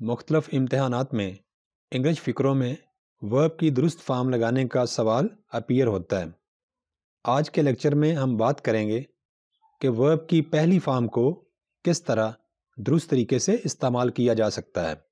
مختلف امتحانات میں انگلش فکروں میں ورب کی درست فارم لگانے کا سوال اپیئر ہوتا ہے۔ آج کے لیکچر میں ہم بات کریں گے کہ ورب کی پہلی فارم کو کس طرح درست طریقے سے استعمال کیا جا سکتا ہے۔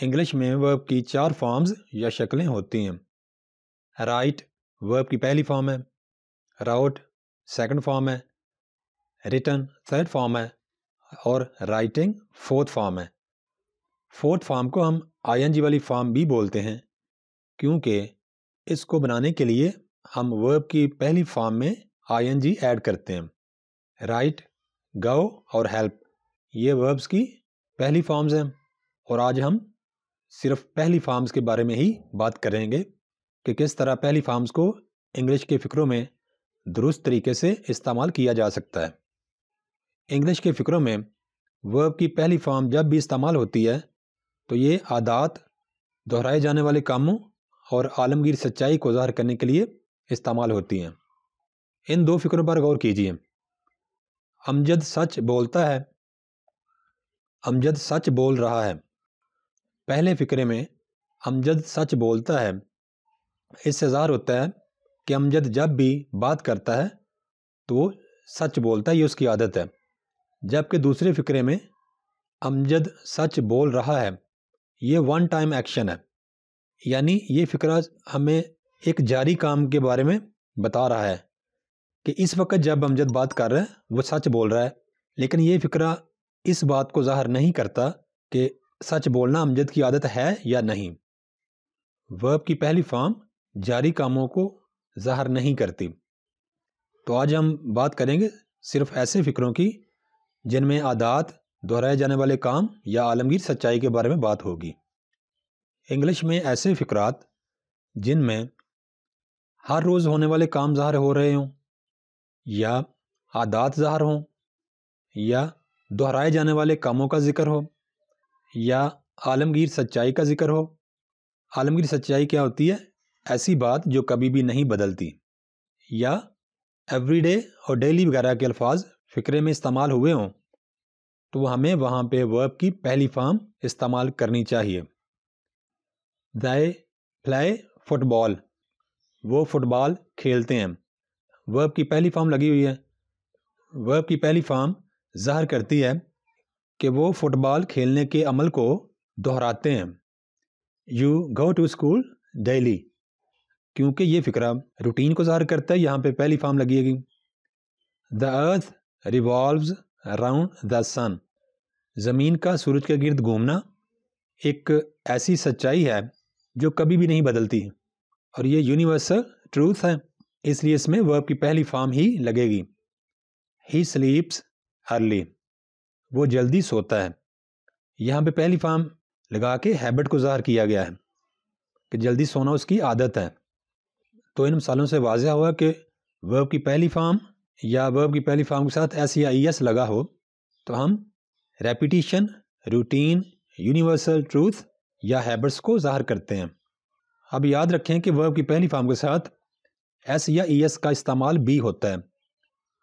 انگلش میں ورب کی چار فارمز یا شکلیں ہوتی ہیں۔ رائٹ ورب کی پہلی فارم ہے۔ راؤٹ سیکنڈ فارم ہے۔ ریٹن تھرڈ فارم ہے۔ اور رائٹنگ فورتھ فارم ہے۔ فورتھ فارم کو ہم آئی این جی والی فارم بھی بولتے ہیں۔ کیونکہ اس کو بنانے کے لیے ہم ورب کی پہلی فارم میں آئی این جی ایڈ کرتے ہیں۔ رائٹ گو اور ہیلپ یہ وربس کی پہلی فارمز ہیں۔ اور آج ہم صرف پہلی فارمز کے بارے میں ہی بات کریں گے کہ کس طرح پہلی فارمز کو انگلش کے فکروں میں درست طریقے سے استعمال کیا جا سکتا ہے۔ انگلش کے فکروں میں ورب کی پہلی فارم جب بھی استعمال ہوتی ہے تو یہ عادات، دہرائے جانے والے کاموں اور عالمگیر سچائی کو ظاہر کرنے کے لیے استعمال ہوتی ہیں۔ ان دو فکروں پر غور کیجیے۔ امجد سچ بولتا ہے۔ امجد سچ بول رہا ہے۔ پہلے فکرے میں امجد سچ بولتا ہے۔ اس سے ظاہر ہوتا ہے کہ امجد جب بھی بات کرتا ہے تو وہ سچ بولتا ہے، یہ اس کی عادت ہے۔ جبکہ دوسرے فکرے میں امجد سچ بول رہا ہے، یہ ون ٹائم ایکشن ہے۔ یعنی یہ فکرہ ہمیں ایک جاری کام کے بارے میں بتا رہا ہے کہ اس وقت جب امجد بات کر رہا ہے، وہ سچ بول رہا ہے، لیکن یہ فکرہ اس بات کو ظاہر نہیں کرتا کہ سچ بولنا امجد کی عادت ہے یا نہیں؟ ورب کی پہلی فارم جاری کاموں کو ظاہر نہیں کرتی۔ تو آج ہم بات کریں گے صرف ایسے فکروں کی جن میں عادات، دہرائے جانے والے کام یا عالمگیر سچائی کے بارے میں بات ہوگی۔ انگلش میں ایسے فکرات جن میں ہر روز ہونے والے کام ظاہر ہو رہے ہوں یا عادات ظاہر ہوں یا دہرائے جانے والے کاموں کا ذکر ہو۔ یا عالمگیر سچائی کا ذکر ہو؟ عالمگیر سچائی کیا ہوتی ہے؟ ایسی بات جو کبھی بھی نہیں بدلتی۔ یا ایوری ڈے اور ڈیلی وغیرہ کے الفاظ فکرے میں استعمال ہوئے ہوں، تو ہمیں وہاں پہ ورب کی پہلی فارم استعمال کرنی چاہیے۔ دائے فلائے فٹ بال وہ فٹ بال کھیلتے ہیں۔ ورب کی پہلی فارم لگی ہوئی ہے۔ ورب کی پہلی فارم ظاہر کرتی ہے۔ کہ وہ فٹ بال کھیلنے کے عمل کو دہراتے ہیں۔ You go to school daily کیونکہ یہ فکرہ روٹین کو ظاہر کرتا ہے، یہاں پہ پہلی فارم لگی گی دا ارتھ ریوالوز اراؤنڈ دا سن زمین کا سورج کے گرد گھومنا ایک ایسی سچائی ہے جو کبھی بھی نہیں بدلتی۔ اور یہ یونیورسل ٹروتھ ہے، اس لیے اس میں ورب کی پہلی فارم ہی لگے گی۔ ہی سلیپس ارلی وہ جلدی سوتا ہے۔ یہاں پہ پہلی فارم لگا کے ہیبٹ کو ظاہر کیا گیا ہے کہ جلدی سونا اس کی عادت ہے۔ تو ان مثالوں سے واضح ہوا کہ ورب کی پہلی فارم یا ورب کی پہلی فارم کے ساتھ ایس یا ای ایس لگا ہو تو ہم ریپیٹیشن، روٹین، یونیورسل ٹروتھ یا ہیبٹس کو ظاہر کرتے ہیں۔ اب یاد رکھیں کہ ورب کی پہلی فارم کے ساتھ ایس یا ای ایس کا استعمال بھی ہوتا ہے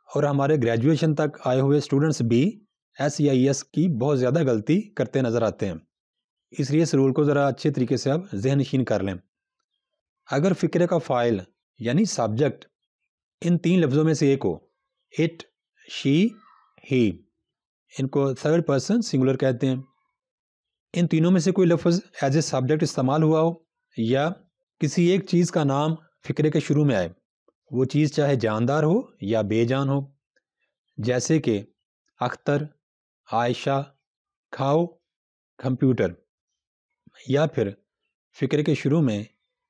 اور ہمارے گریجویشن تک آئے ہوئے اسٹوڈنٹس بھی ایس یا ایس کی بہت زیادہ غلطی کرتے نظر آتے ہیں۔ اس لیے اس رول کو ذرا اچھے طریقے سے آپ ذہن نشین کر لیں۔ اگر فکرے کا فائل یعنی سبجیکٹ ان تین لفظوں میں سے ایک ہو اٹ شی ہی ان کو تھرڈ پرسن سنگولر کہتے ہیں۔ ان تینوں میں سے کوئی لفظ ایز اے سبجیکٹ استعمال ہوا ہو یا کسی ایک چیز کا نام فکرے کے شروع میں آئے۔ وہ چیز چاہے جاندار ہو یا بے جان ہو۔ جیسے کہ اختر عائشہ کھاؤ، کمپیوٹر، یا پھر فکر کے شروع میں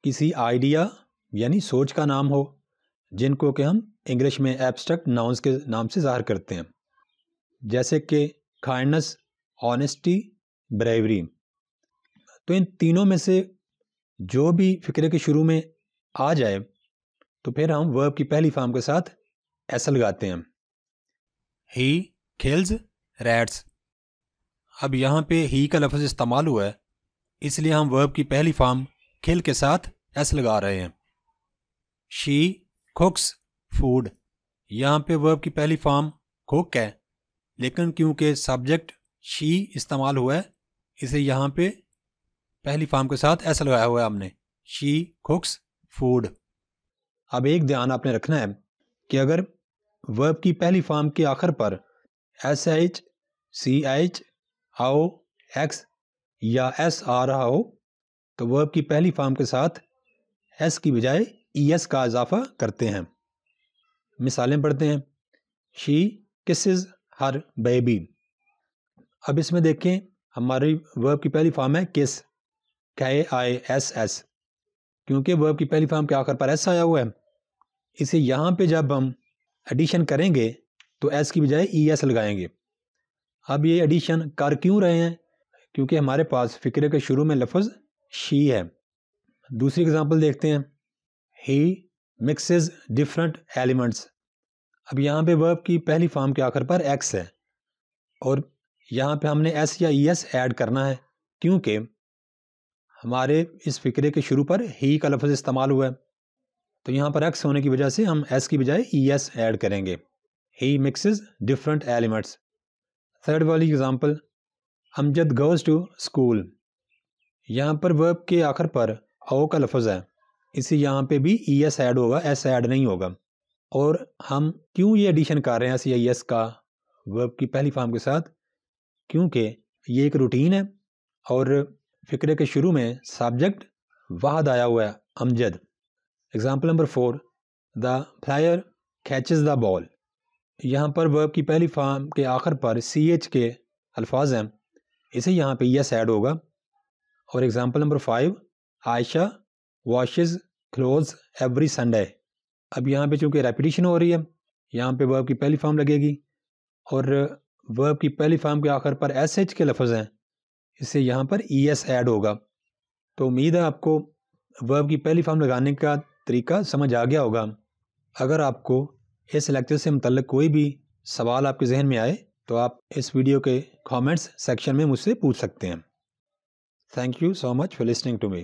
کسی آئیڈیا یعنی سوچ کا نام ہو، جن کو کہ ہم انگلش میں ایبسٹریکٹ ناؤنس کے نام سے ظاہر کرتے ہیں۔ جیسے کہ کائنڈنس آنیسٹی بریوری تو ان تینوں میں سے جو بھی فکرے کے شروع میں آ جائے، تو پھر ہم ورب کی پہلی فارم کے ساتھ ایسا لگاتے ہیں۔ ہی کھیلز ریٹس اب یہاں پہ ہی کا لفظ استعمال ہوا ہے، اس لیے ہم ورب کی پہلی فارم کھل کے ساتھ ایس لگا رہے ہیں۔ She cooks food. یہاں پہ ورب کی پہلی فارم کوک ہے، لیکن کیونکہ سبجیکٹ شی استعمال ہوا ہے، اسے یہاں پہ پہلی فارم کے ساتھ ایسا لگایا ہوا ہے ہم نے۔ She cooks food. اب ایک دھیان آپ نے رکھنا ہے کہ اگر ورب کی پہلی فارم کے آخر پر S H C H O X یا ایس آ رہا ہو تو ورب کی پہلی فارم کے ساتھ ایس کی بجائے ای ایس کا اضافہ کرتے ہیں۔ مثالیں پڑھتے ہیں۔ شی کسز ہر بیبی اب اس میں دیکھیں، ہماری ورب کی پہلی فارم ہے کس کے آئی ایس ایس کیونکہ ورب کی پہلی فارم کے آخر پر ایس آیا ہوا ہے۔ اسے یہاں پہ جب ہم ایڈیشن کریں گے تو ایس کی بجائے ای ایس لگائیں گے۔ اب یہ ایڈیشن کر کیوں رہے ہیں؟ کیونکہ ہمارے پاس فکرے کے شروع میں لفظ شی ہے۔ دوسری اگزامپل دیکھتے ہیں۔ ہی مکسز ڈفرنٹ ایلیمنٹس اب یہاں پہ ورب کی پہلی فارم کے آخر پر ایکس ہے۔ اور یہاں پہ ہم نے ایس یا ای ایس ایڈ کرنا ہے۔ کیونکہ ہمارے اس فکرے کے شروع پر ہی کا لفظ استعمال ہوا ہے۔ تو یہاں پر ایکس ہونے کی وجہ سے ہم ایس کی بجائے ای ایس ایڈ کریں گے۔ He mixes different elements third والی example Amjad goes to school یہاں پر ورب کے آخر پر او کا لفظ ہے اسی یہاں پہ بھی ای ایس ایڈ ہوگا ایس ایڈ نہیں ہوگا اور ہم کیوں یہ ایڈیشن کر رہے ہیں سی آئی ایس کا ورب کی پہلی فارم کے ساتھ کیونکہ یہ ایک روٹین ہے اور فکرے کے شروع میں سبجیکٹ واحد آیا ہوا ہے Amjad example number four the flyer catches the ball یہاں پر ورب کی پہلی فارم کے آخر پر سی ایچ کے الفاظ ہیں۔ اسے یہاں پہ یس ایڈ ہوگا۔ اور example number five Ayesha washes clothes every Sunday اب یہاں پہ چونکہ ریپیٹیشن ہو رہی ہے، یہاں پہ ورب کی پہلی فارم لگے گی۔ اور ورب کی پہلی فارم کے آخر پر ایس ایچ کے لفظ ہیں۔ اس سے یہاں پر ای ایس ایڈ ہوگا۔ تو امید ہے آپ کو ورب کی پہلی فارم لگانے کا طریقہ سمجھ آ گیا ہوگا۔ اگر آپ کو اس لیکچر سے متعلق کوئی بھی سوال آپ کے ذہن میں آئے تو آپ اس ویڈیو کے کامنٹس سیکشن میں مجھ سے پوچھ سکتے ہیں۔ Thank you so much for listening to me